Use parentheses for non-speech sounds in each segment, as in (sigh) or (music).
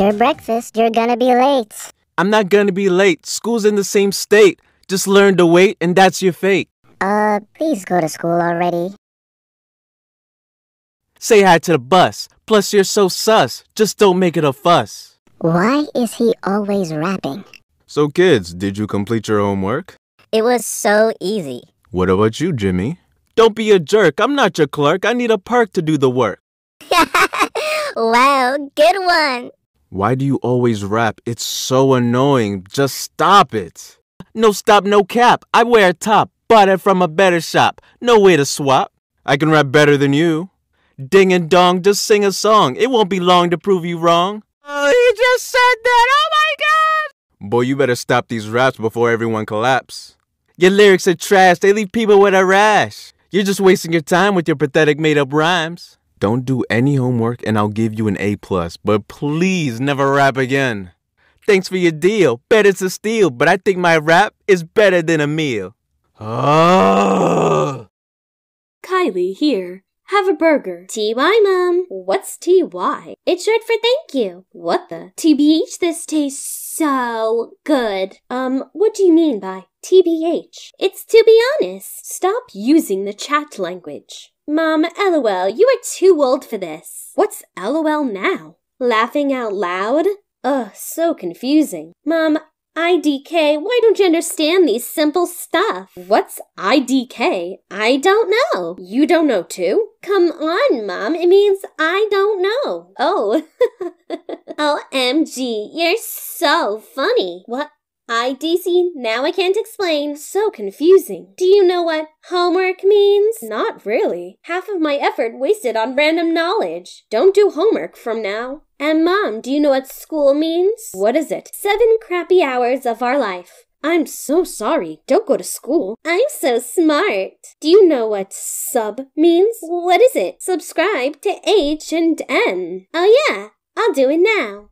After breakfast, you're gonna be late. I'm not gonna be late. School's in the same state. Just learn to wait, and that's your fate. Uh, please go to school already. Say hi to the bus. Plus, you're so sus. Just don't make it a fuss. Why is he always rapping? So, kids, did you complete your homework? It was so easy. What about you, Jimmy? Don't be a jerk. I'm not your clerk. I need a perk to do the work. (laughs) wow, good one. Why do you always rap? It's so annoying. Just stop it. No stop, no cap. I wear a top. Bought it from a better shop. No way to swap. I can rap better than you. Ding and dong, just sing a song. It won't be long to prove you wrong. Oh, he just said that. Oh my god! Boy, you better stop these raps before everyone collapse. Your lyrics are trash. They leave people with a rash. You're just wasting your time with your pathetic made up rhymes. Don't do any homework and I'll give you an A plus, but please never rap again. Thanks for your deal. Bet it's a steal, but I think my rap is better than a meal. Oh. Kylie here. Have a burger. TY, Mom. What's TY? It's short for thank you. What the? TBH, this tastes so good. Um, what do you mean by TBH? It's to be honest. Stop using the chat language. Mom, lol, you are too old for this. What's lol now? Laughing out loud? Ugh, so confusing. Mom, IDK, why don't you understand these simple stuff? What's IDK? I don't know. You don't know too? Come on, Mom. It means I don't know. Oh. (laughs) OMG, you're so funny. What? IDC, now I can't explain. So confusing. Do you know what homework means? Not really. Half of my effort wasted on random knowledge. Don't do homework from now. And mom, do you know what school means? What is it? Seven crappy hours of our life. I'm so sorry. Don't go to school. I'm so smart. Do you know what sub means? What is it? Subscribe to H and N. Oh yeah, I'll do it now.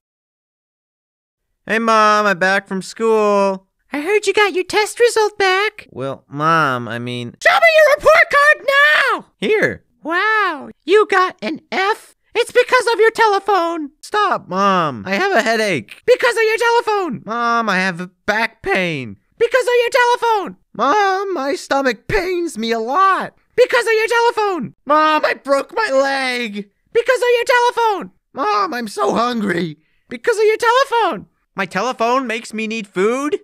Hey, Mom, I'm back from school. I heard you got your test result back. Well, Mom, I mean. Show me your report card now! Here. Wow, you got an F? It's because of your telephone. Stop, Mom. I have a headache. Because of your telephone. Mom, I have a back pain. Because of your telephone. Mom, my stomach pains me a lot. Because of your telephone. Mom, I broke my leg. Because of your telephone. Mom, I'm so hungry. Because of your telephone. My telephone makes me need food?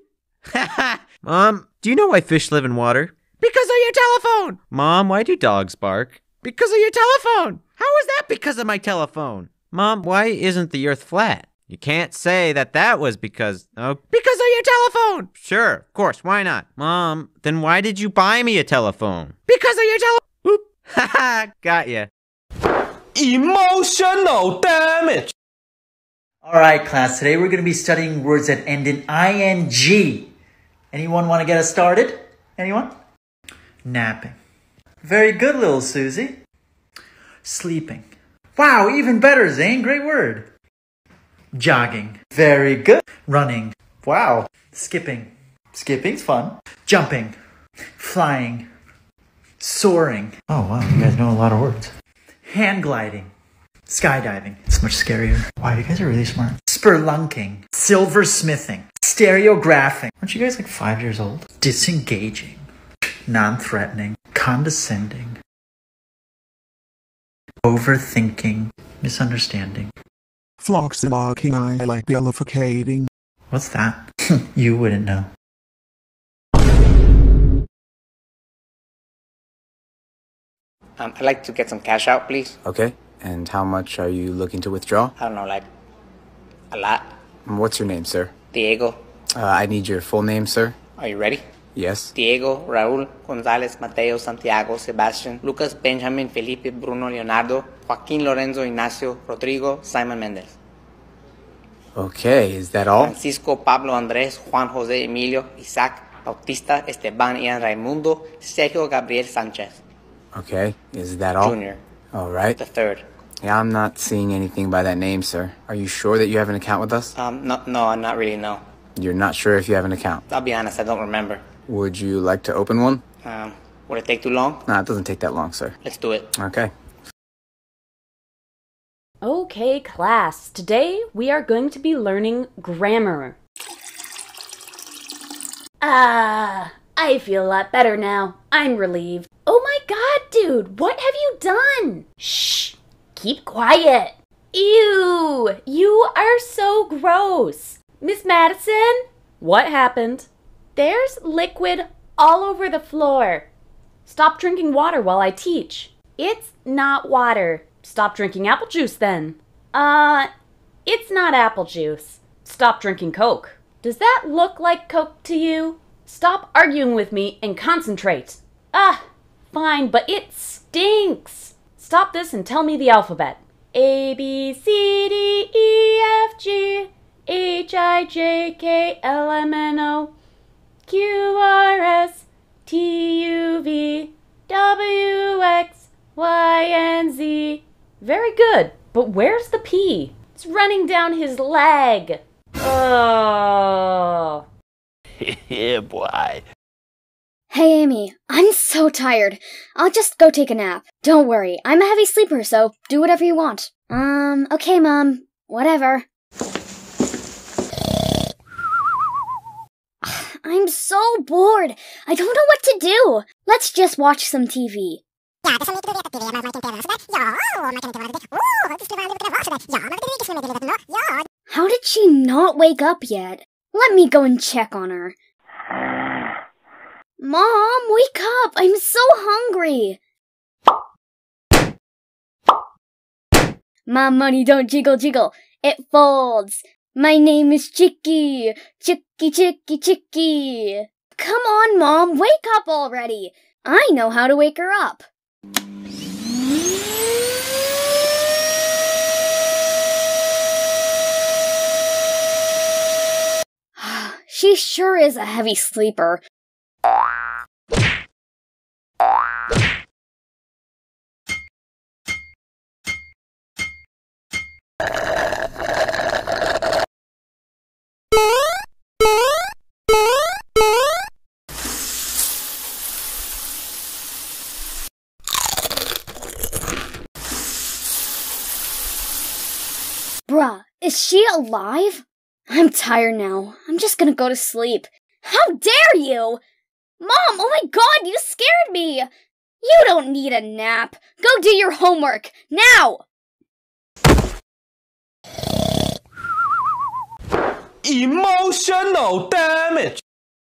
(laughs) Mom, do you know why fish live in water? Because of your telephone. Mom, why do dogs bark? Because of your telephone. How is that because of my telephone? Mom, why isn't the earth flat? You can't say that that was because. Oh. Because of your telephone. Sure, of course, why not? Mom, then why did you buy me a telephone? Because of your telephone. Oop. Haha, (laughs) got ya. Emotional damage. All right, class. Today we're going to be studying words that end in ing. Anyone want to get us started? Anyone? Napping. Very good, little Susie. Sleeping. Wow, even better, Zane. Great word. Jogging. Very good. Running. Wow. Skipping. Skipping's fun. Jumping. Flying. Soaring. Oh, wow. You guys know a lot of words. Hang gliding. Skydiving. It's much scarier. Wow, you guys are really smart. Spelunking. Silversmithing. Stereographing. Aren't you guys like five years old? Disengaging. Non threatening. Condescending. Overthinking. Misunderstanding. Floxilocking, I like bellificating. What's that? (laughs) you wouldn't know. Um, I'd like to get some cash out, please. Okay. And how much are you looking to withdraw? I don't know, like a lot. What's your name, sir? Diego. Uh, I need your full name, sir. Are you ready? Yes. Diego, Raúl, González, Mateo, Santiago, Sebastian, Lucas, Benjamin, Felipe, Bruno, Leonardo, Joaquín, Lorenzo, Ignacio, Rodrigo, Simon Mendez. Okay, is that all? Francisco, Pablo, Andrés, Juan José, Emilio, Isaac, Bautista, Esteban, Ian, Raimundo, Sergio, Gabriel, Sanchez. Okay, is that all? Junior. All right. The third. Yeah, I'm not seeing anything by that name, sir. Are you sure that you have an account with us? Um, no, no, I'm not really, no. You're not sure if you have an account? I'll be honest, I don't remember. Would you like to open one? Um, would it take too long? Nah, it doesn't take that long, sir. Let's do it. Okay. Okay, class. Today we are going to be learning grammar. Ah, I feel a lot better now. I'm relieved. Oh my god, dude, what have you done? Shh, keep quiet. Ew, you are so gross. Miss Madison, what happened? There's liquid all over the floor. Stop drinking water while I teach. It's not water. Stop drinking apple juice then. Uh, it's not apple juice. Stop drinking Coke. Does that look like Coke to you? Stop arguing with me and concentrate. Ah, fine, but it stinks. Stop this and tell me the alphabet. A, B, C, D, E, F, G, H, I, J, K, L, M, N, O, Q, R, S, T, U, V, W, X, Y, and Z. Very good, but where's the P? It's running down his leg. (laughs) Oh. yeah, boy. Hey, Amy, I'm so tired. I'll just go take a nap. Don't worry, I'm a heavy sleeper, so do whatever you want. Um, okay, Mom. Whatever. (sighs) I'm so bored. I don't know what to do. Let's just watch some TV. How did she not wake up yet? Let me go and check on her. Mom, wake up! I'm so hungry! My money don't jiggle jiggle, it folds. My name is Chicky, Chicky, Chicky, Chicky. Come on, Mom, wake up already. I know how to wake her up. (sighs) she sure is a heavy sleeper. Is she alive? I'm tired now. I'm just gonna go to sleep. How dare you! Mom, oh my god, you scared me! You don't need a nap. Go do your homework, now! Emotional damage!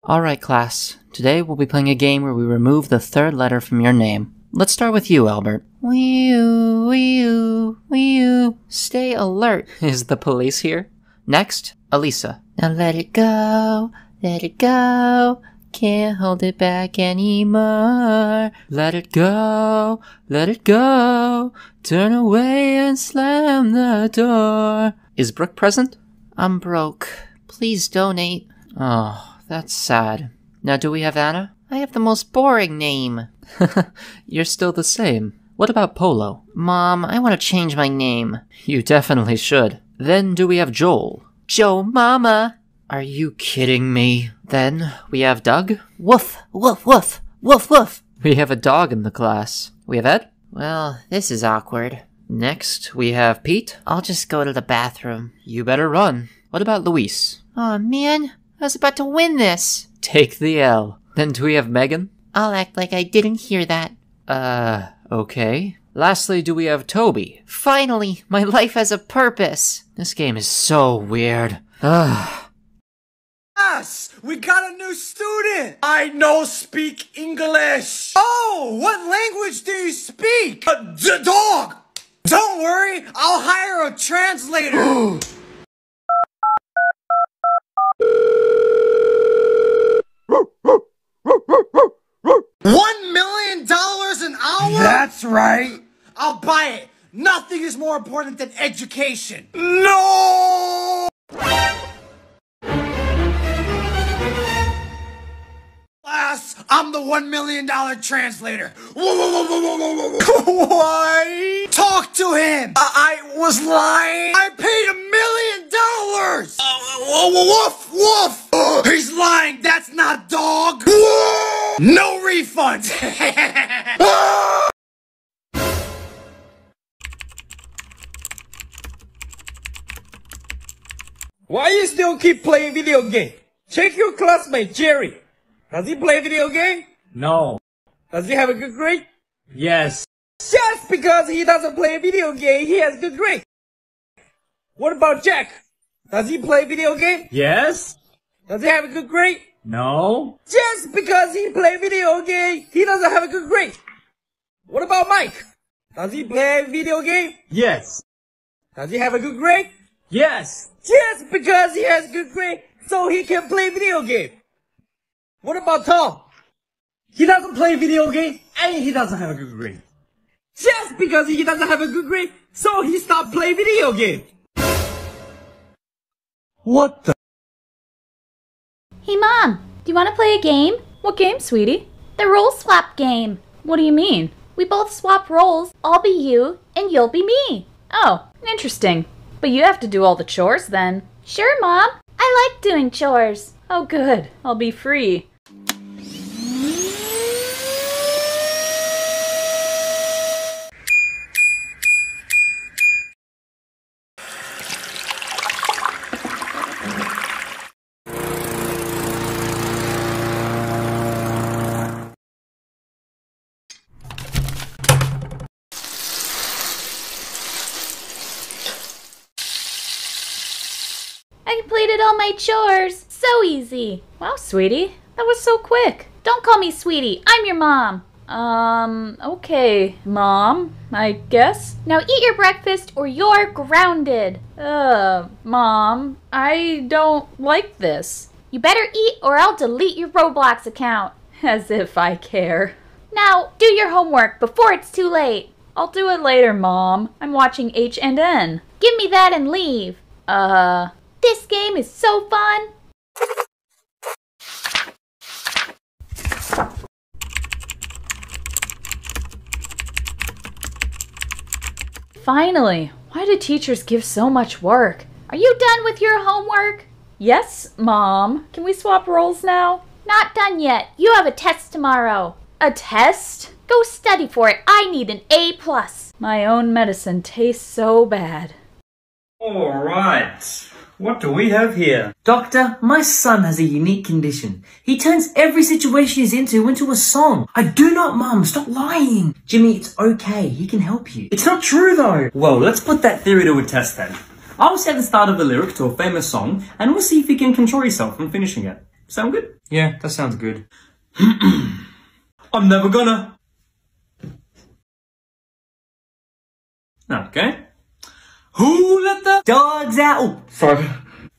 Alright, class. Today we'll be playing a game where we remove the third letter from your name. Let's start with you, Albert. Wee-oo, wee-oo, wee-oo. Stay alert. (laughs) Is the police here? Next, Elisa. Now let it go, let it go. Can't hold it back anymore. Let it go, let it go. Turn away and slam the door. Is Brooke present? I'm broke. Please donate. Oh, that's sad. Now, do we have Anna? I have the most boring name. (laughs) You're still the same. What about Polo? Mom, I want to change my name. You definitely should. Then do we have Joel? Joe Mama. Are you kidding me? Then we have Doug? Woof, woof, woof, woof, woof. We have a dog in the class. We have Ed? Well, this is awkward. Next, we have Pete. I'll just go to the bathroom. You better run. What about Luis? Oh man, I was about to win this. Take the L. Then do we have Megan? I'll act like I didn't hear that. Uh, okay. Lastly, do we have Toby? Finally, my life has a purpose. This game is so weird. Ugh. Yes, we got a new student. I know speak English. Oh, what language do you speak? Uh, d- dog. Don't worry, I'll hire a translator. (gasps) (gasps) (gasps) One million dollars an hour? That's right. I'll buy it. Nothing is more important than education. No! Class, I'm the one million dollar translator. Why? Talk to him. I, I was lying. I paid a million dollars. Uh, woof, woof. Uh. He's lying. That's not dog. No refunds. (laughs) Ah! Why you still keep playing video game? Check your classmate, Jerry. Does he play video game? No. Does he have a good grade? Yes. Just because he doesn't play video game, he has good grade. What about Jack? Does he play video game? Yes. Does he have a good grade? No. Just because he play video game, he doesn't have a good grade. What about Mike? Does he play video game? Yes. Does he have a good grade? Yes. Just because he has good grade, so he can play video game. What about Tom? He doesn't play video game, and he doesn't have a good grade. Just because he doesn't have a good grade, so he stopped playing video game. What the? Hey, Mom, do you want to play a game? What game, sweetie? The role swap game. What do you mean? We both swap roles. I'll be you, and you'll be me. Oh, interesting. But you have to do all the chores then. Sure, Mom. I like doing chores. Oh, good. I'll be free. Chores. So easy. Wow, sweetie. That was so quick. Don't call me sweetie. I'm your mom. Um, okay, Mom, I guess. Now eat your breakfast or you're grounded. Uh, Mom, I don't like this. You better eat or I'll delete your Roblox account. (laughs) As if I care. Now, do your homework before it's too late. I'll do it later, Mom. I'm watching H and N. Give me that and leave. Uh, this game is so fun. Finally! Why do teachers give so much work? Are you done with your homework? Yes, Mom. Can we swap roles now? Not done yet. You have a test tomorrow. A test? Go study for it. I need an A plus. My own medicine tastes so bad. All right. What do we have here? Doctor, my son has a unique condition. He turns every situation he's into into a song. I do not, Mum. Stop lying. Jimmy, it's okay. He can help you. It's not true, though. Well, let's put that theory to a test then. I'll say the start of the lyric to a famous song, and we'll see if you can control yourself from finishing it. Sound good? Yeah, that sounds good. (clears throat) I'm never gonna. Okay. Who let the dogs out? Oh, sorry.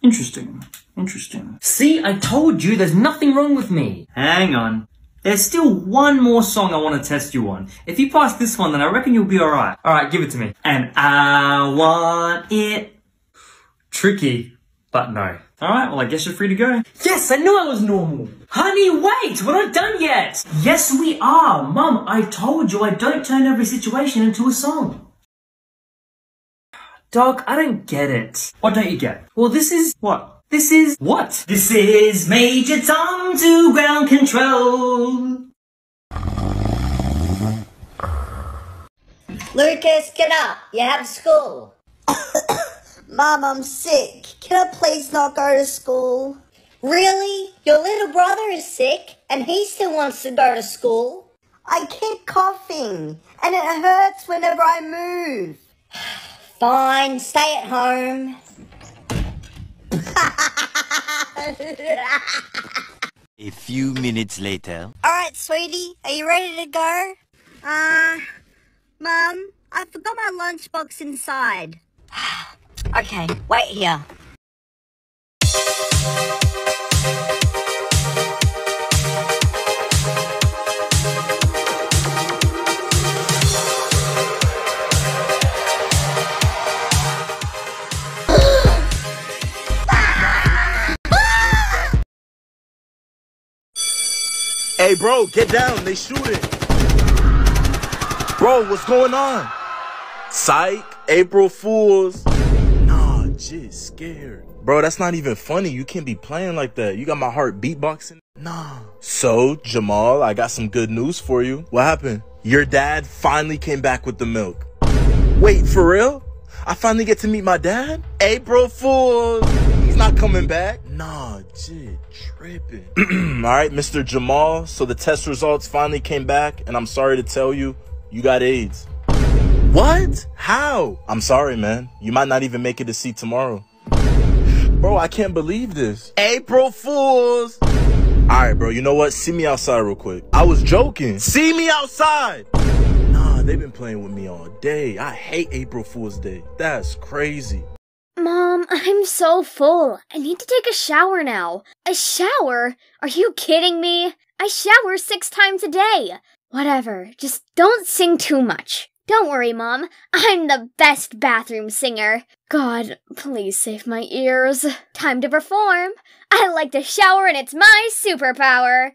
Interesting. Interesting. See, I told you there's nothing wrong with me. Hang on. There's still one more song I want to test you on. If you pass this one, then I reckon you'll be alright. Alright, give it to me. And I want it. Tricky, but no. Alright, well I guess you're free to go. Yes, I knew I was normal. Honey, wait, we're not done yet. Yes, we are. Mum, I told you I don't turn every situation into a song. Dog, I don't get it. What don't you get? Well, this is... What? This is... What? This is Major Tom to ground control. Lucas, get up. You have school. (coughs) Mom, I'm sick. Can I please not go to school? Really? Your little brother is sick and he still wants to go to school? I keep coughing and it hurts whenever I move. (sighs) Fine, stay at home. A few minutes later. Alright, sweetie, are you ready to go? Uh, Mum, I forgot my lunchbox inside. (sighs) okay, wait here. Hey, bro, get down. They shooting. Bro, what's going on? Psych, April Fools. Nah, just scared. Bro, that's not even funny. You can't be playing like that. You got my heart beatboxing. Nah. So, Jamal, I got some good news for you. What happened? Your dad finally came back with the milk. Wait, for real? I finally get to meet my dad? April Fools! He's not coming back. Nah, Jit, tripping. (clears throat) Alright, Mr. Jamal, so the test results finally came back, and I'm sorry to tell you, you got AIDS. What? How? I'm sorry, man. You might not even make it to see tomorrow. Bro, I can't believe this. April Fools! Alright, bro, you know what? See me outside real quick. I was joking. See me outside! Nah, they've been playing with me all day. I hate April Fool's Day. That's crazy. Mom, (laughs) I'm so full. I need to take a shower now. A shower? Are you kidding me? I shower six times a day. Whatever, just don't sing too much. Don't worry, Mom. I'm the best bathroom singer. God, please save my ears. Time to perform. I like to shower and it's my superpower.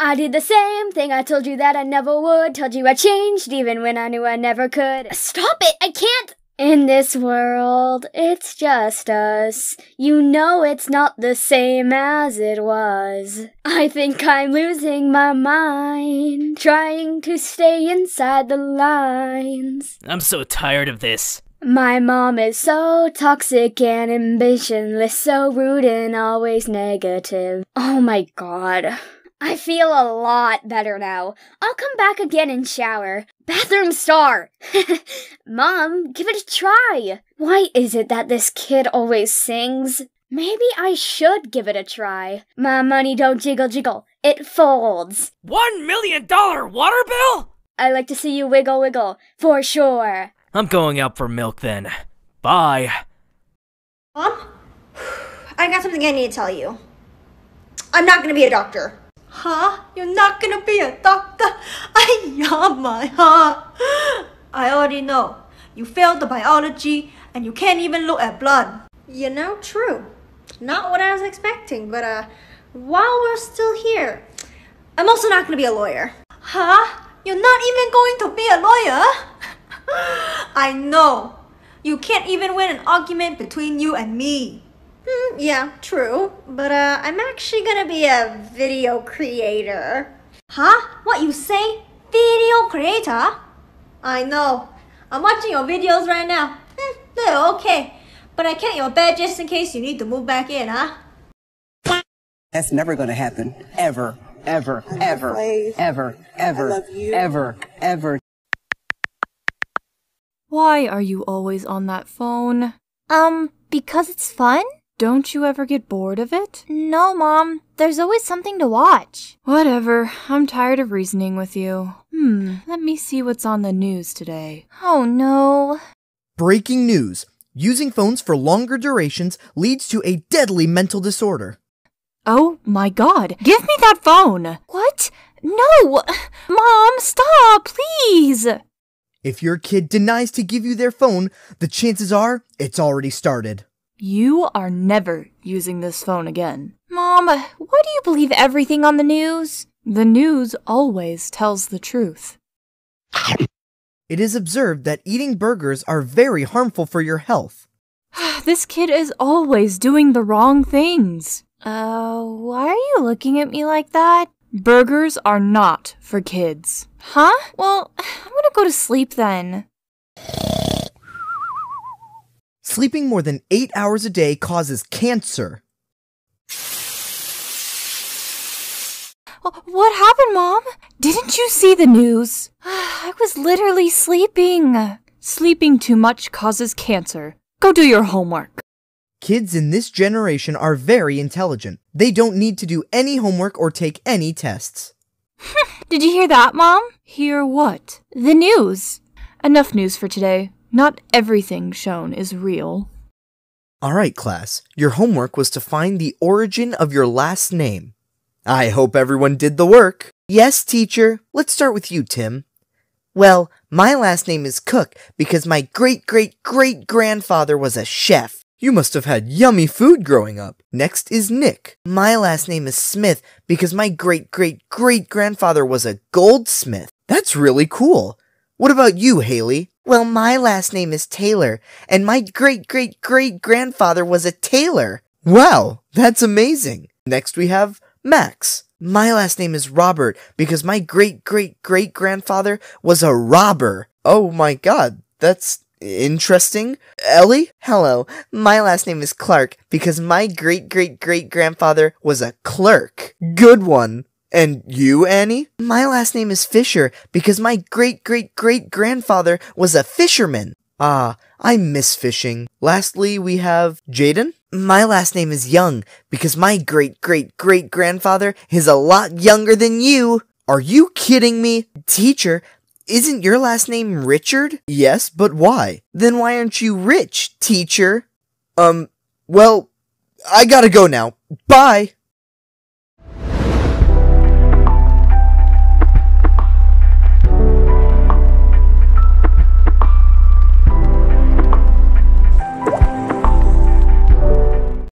I did the same thing I told you that I never would. Told you I changed even when I knew I never could. Stop it! I can't! In this world, it's just us. You know it's not the same as it was. I think I'm losing my mind, trying to stay inside the lines. I'm so tired of this. My mom is so toxic and ambitionless, so rude and always negative. Oh my god. I feel a lot better now. I'll come back again and shower. Bathroom star! (laughs) Mom, give it a try. Why is it that this kid always sings? Maybe I should give it a try. My money don't jiggle jiggle, it folds. One million dollar water bill? I like to see you wiggle wiggle, for sure. I'm going out for milk then. Bye. Mom? (sighs) I got something I need to tell you. I'm not gonna be a doctor. Huh? You're not gonna be a doctor? (laughs) I yeah, my heart. I already know. You failed the biology and you can't even look at blood. You know, true. Not what I was expecting, but uh, while we're still here, I'm also not gonna be a lawyer. Huh? You're not even going to be a lawyer? (laughs) I know. You can't even win an argument between you and me. Hmm, yeah, true. But uh, I'm actually gonna be a video creator. Huh? What you say? Video creator? I know. I'm watching your videos right now. Hmm, they're okay. But I kept your bed just in case you need to move back in, huh? That's never gonna happen. Ever. Ever. Ever. Ever. Ever. Ever. Ever. Why are you always on that phone? Um, because it's fun? Don't you ever get bored of it? No, Mom. There's always something to watch. Whatever. I'm tired of reasoning with you. Hmm, let me see what's on the news today. Oh no. Breaking news. Using phones for longer durations leads to a deadly mental disorder. Oh my god. Give me that phone! What? No! Mom, stop, please! If your kid denies to give you their phone, the chances are it's already started. You are never using this phone again. Mom, why do you believe everything on the news? The news always tells the truth. It is observed that eating burgers are very harmful for your health. (sighs) this kid is always doing the wrong things. Uh, why are you looking at me like that? Burgers are not for kids. Huh? Well, (sighs) I'm gonna go to sleep then. Sleeping more than eight hours a day causes cancer. What happened, Mom? Didn't you see the news? (sighs) I was literally sleeping. Sleeping too much causes cancer. Go do your homework. Kids in this generation are very intelligent. They don't need to do any homework or take any tests. (laughs) Did you hear that, Mom? Hear what? The news. Enough news for today. Not everything shown is real. All right, class. Your homework was to find the origin of your last name. I hope everyone did the work. Yes, teacher. Let's start with you, Tim. Well, my last name is Cook because my great great great grandfather was a chef. You must have had yummy food growing up. Next is Nick. My last name is Smith because my great great great grandfather was a goldsmith. That's really cool. What about you, Haley? Well, my last name is Taylor, and my great great great grandfather was a tailor. Wow, that's amazing. Next we have Max. My last name is Robert because my great great great grandfather was a robber. Oh my god, that's interesting. Ellie? Hello. My last name is Clark because my great great great grandfather was a clerk. Good one. And you, Annie? My last name is Fisher because my great great great grandfather was a fisherman. Ah, I miss fishing. Lastly, we have Jaden. My last name is Young because my great great great grandfather is a lot younger than you. Are you kidding me? Teacher, isn't your last name Richard? Yes, but why? Then why aren't you rich, teacher? Um, well, I gotta go now. Bye!